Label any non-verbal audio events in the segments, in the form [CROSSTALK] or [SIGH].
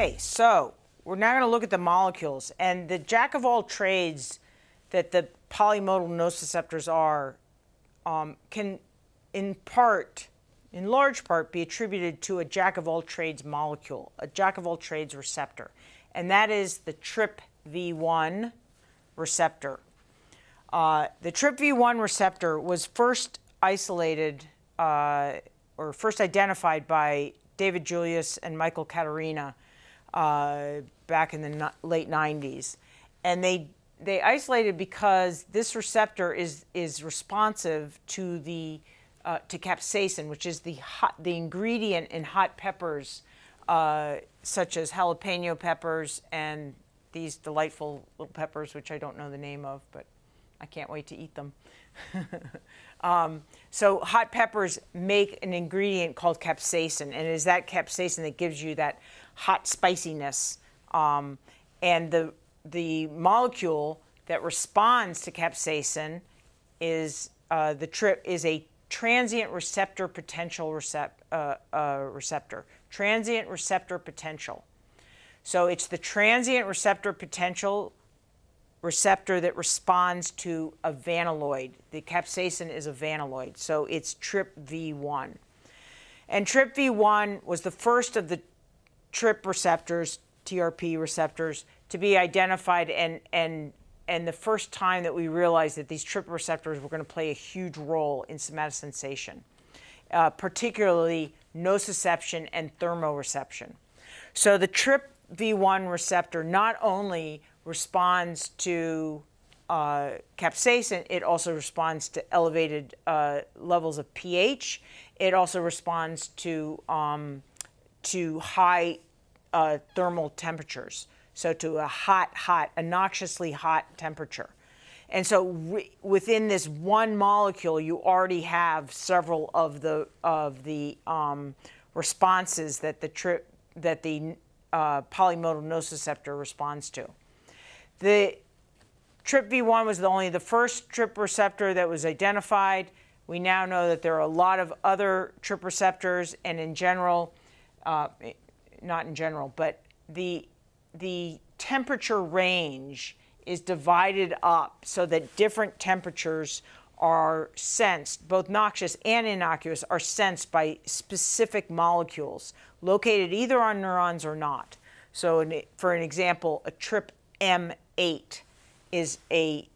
Okay, so we're now going to look at the molecules. And the jack of all trades that the polymodal nociceptors are um, can, in part, in large part, be attributed to a jack of all trades molecule, a jack of all trades receptor. And that is the TRPV1 receptor. Uh, the TRPV1 receptor was first isolated uh, or first identified by David Julius and Michael Caterina uh, back in the no- late 90s. And they, they isolated because this receptor is, is responsive to, the, uh, to capsaicin, which is the, hot, the ingredient in hot peppers, uh, such as jalapeno peppers and these delightful little peppers, which I don't know the name of, but I can't wait to eat them. [LAUGHS] Um, so hot peppers make an ingredient called capsaicin, and it is that capsaicin that gives you that hot spiciness. Um, and the the molecule that responds to capsaicin is uh, the trip is a transient receptor potential recept, uh, uh, receptor. Transient receptor potential. So it's the transient receptor potential receptor that responds to a vanilloid. The capsaicin is a vanilloid, so it's TRPV1. And TRPV1 was the first of the TRP receptors, TRP receptors, to be identified and, and, and the first time that we realized that these TRP receptors were going to play a huge role in somatosensation, uh, particularly nociception and thermoreception. So the TRPV1 receptor not only responds to uh, capsaicin, it also responds to elevated uh, levels of pH. It also responds to um, to high uh, thermal temperatures, so to a hot, hot, a noxiously hot temperature. And so within this one molecule, you already have several of the of the um, responses that the tri- that the uh, polymodal nociceptor responds to. The TRPV1 was the only the first TRP receptor that was identified. We now know that there are a lot of other TRP receptors, and in general, uh, not in general, but the the temperature range is divided up so that different temperatures are sensed, both noxious and innocuous, are sensed by specific molecules located either on neurons or not. So, for an example, a TRP M8 is a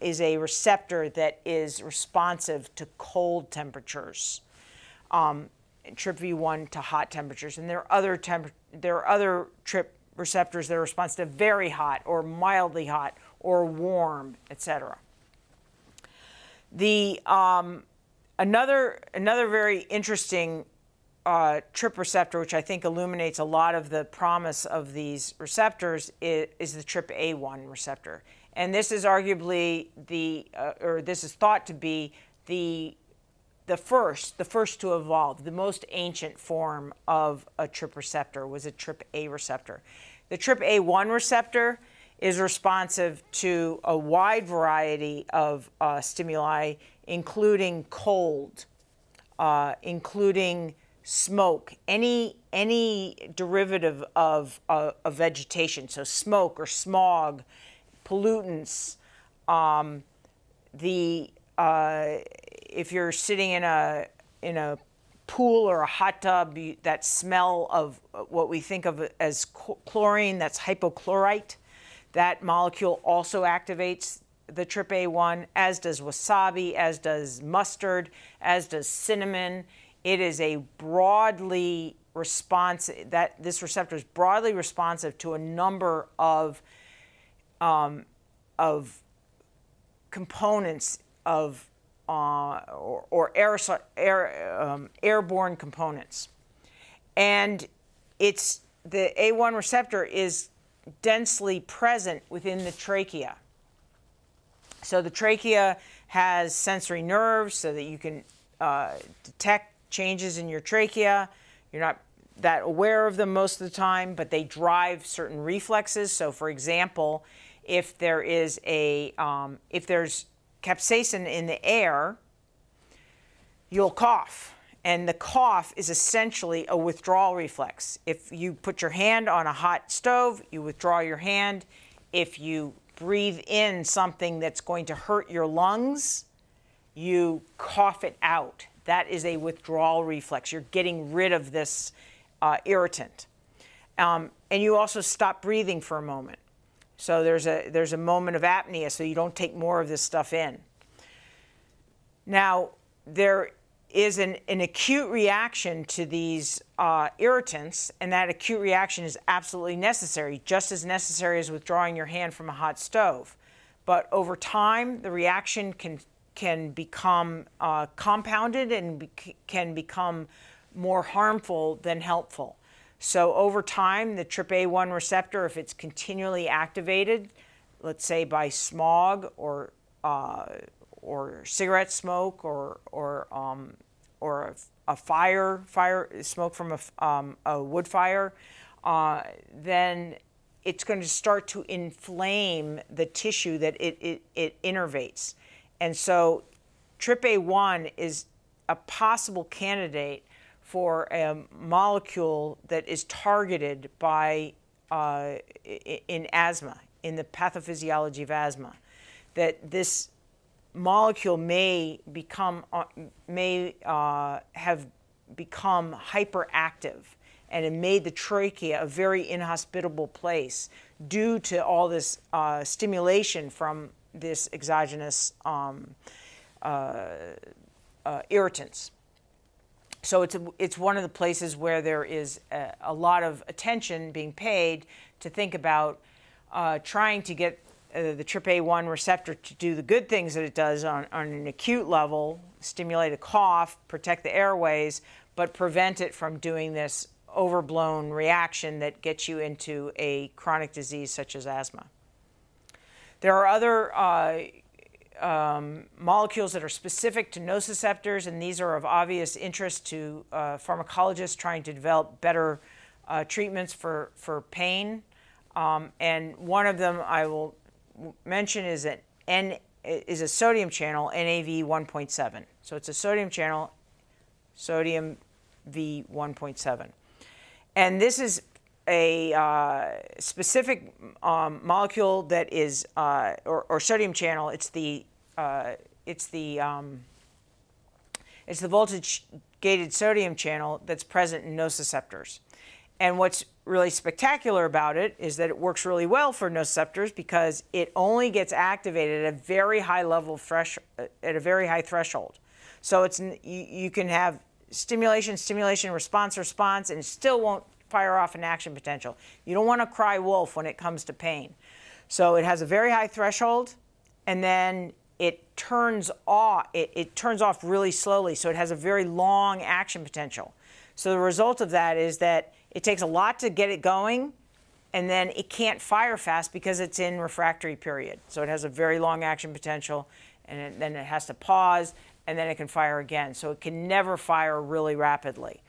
is a receptor that is responsive to cold temperatures. Um, TRPV1 to hot temperatures, and there are other temp- there are other TRP receptors that are responsive to very hot or mildly hot or warm, etc. The um, another another very interesting uh, TRP receptor, which I think illuminates a lot of the promise of these receptors, is, is the TRPA1 receptor. And this is arguably the, uh, or this is thought to be the, the first, the first to evolve, the most ancient form of a TRP receptor was a TRPA receptor. The TRPA1 receptor is responsive to a wide variety of uh, stimuli, including cold, uh, including smoke, any any derivative of, uh, vegetation, so smoke or smog, pollutants, um, the uh, if you're sitting in a in a pool or a hot tub, you, that smell of what we think of as chlorine, that's hypochlorite. That molecule also activates the TRPA1, as does wasabi, as does mustard, as does cinnamon. It is a broadly responsive, that this receptor is broadly responsive to a number of, um, of components of uh, or, or air, um, airborne components. And it's the A1 receptor is densely present within the trachea. So the trachea has sensory nerves so that you can uh, detect changes in your trachea. You're not that aware of them most of the time, but they drive certain reflexes. So, for example, if there is a um, if there's capsaicin in the air, you'll cough, And the cough is essentially a withdrawal reflex. If you put your hand on a hot stove, you withdraw your hand. If you breathe in something that's going to hurt your lungs, you cough it out. That is a withdrawal reflex. You're getting rid of this uh, irritant. Um, and you also stop breathing for a moment. So there's a, there's a moment of apnea so you don't take more of this stuff in. Now, there is an, an acute reaction to these uh, irritants, and that acute reaction is absolutely necessary, just as necessary as withdrawing your hand from a hot stove. But over time, the reaction can, can become uh, compounded and be can become more harmful than helpful. So over time, the TRPA1 receptor, if it's continually activated, let's say by smog or uh, or cigarette smoke or or um, or a, a, fire fire smoke from a, um, a wood fire, uh, then it's going to start to inflame the tissue that it, it, it innervates. And so TRPA1 is a possible candidate for a molecule that is targeted by uh, in asthma, in the pathophysiology of asthma, that this molecule may become uh, may uh, have become hyperactive and it made the trachea a very inhospitable place due to all this uh, stimulation from this exogenous um, uh, uh, irritants. So it's, a, it's one of the places where there is a, a, lot of attention being paid to think about uh, trying to get uh, the TRPA1 receptor to do the good things that it does on, on an acute level, stimulate a cough, protect the airways, but prevent it from doing this overblown reaction that gets you into a chronic disease such as asthma. There are other uh, um, molecules that are specific to nociceptors, and these are of obvious interest to uh, pharmacologists trying to develop better uh, treatments for, for pain. Um, and one of them I will mention is an N is a sodium channel NAV 1.7. So it's a sodium channel, sodium V 1.7, and this is a uh, specific um, molecule that is uh, or, or, sodium channel. It's the uh, it's the um, it's the voltage gated sodium channel that's present in nociceptors. And what's really spectacular about it is that it works really well for nociceptors because it only gets activated at a very high level fresh at a very high threshold. So it's you, you can have stimulation, stimulation, response, response, and it still won't fire off an action potential. You don't want to cry wolf when it comes to pain. So it has a very high threshold, and then it turns off. It, it turns off really slowly, so it has a very long action potential. So the result of that is that it takes a lot to get it going, and then it can't fire fast because it's in refractory period. So it has a very long action potential, and it, then it has to pause, and then it can fire again. So it can never fire really rapidly.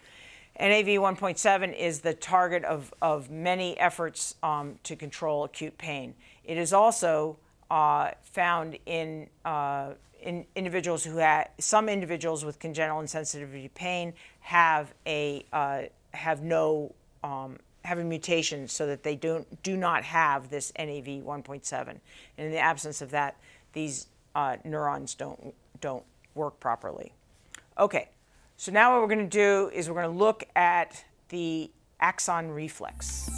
NAV 1.7 is the target of, of many efforts um, to control acute pain. It is also uh, found in, uh, in individuals who have, some individuals with congenital insensitivity to pain have a uh, have no um, have a mutation so that they don't do not have this NAV 1.7. And in the absence of that, these uh, neurons don't don't work properly. Okay, so now what we're going to do is we're going to look at the axon reflex.